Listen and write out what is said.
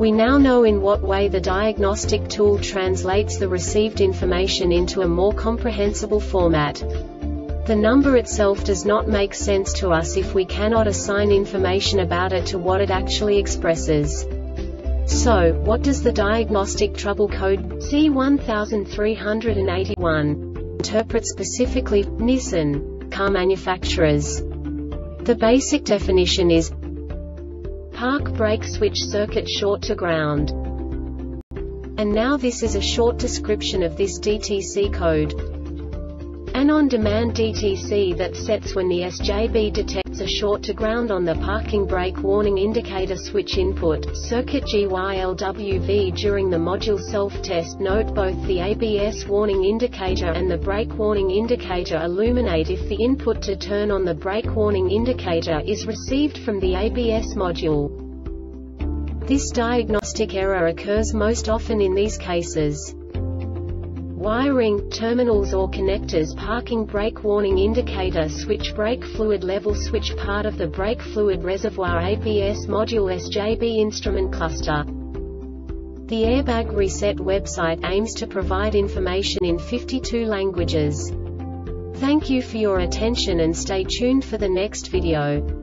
We now know in what way the diagnostic tool translates the received information into a more comprehensible format. The number itself does not make sense to us if we cannot assign information about it to what it actually expresses. So, what does the diagnostic trouble code C1381 interpret specifically Nissan car manufacturers? The basic definition is Park brake switch circuit short to ground. And now this is a short description of this DTC code. An on-demand DTC that sets when the SJB detects a short to ground on the parking brake warning indicator switch input, circuit GYLWV during the module self-test note both the ABS warning indicator and the brake warning indicator illuminate if the input to turn on the brake warning indicator is received from the ABS module. This diagnostic error occurs most often in these cases. Wiring, terminals or connectors parking brake warning indicator switch brake fluid level switch part of the brake fluid reservoir ABS module SJB instrument cluster. The Airbag Reset website aims to provide information in 52 languages. Thank you for your attention and stay tuned for the next video.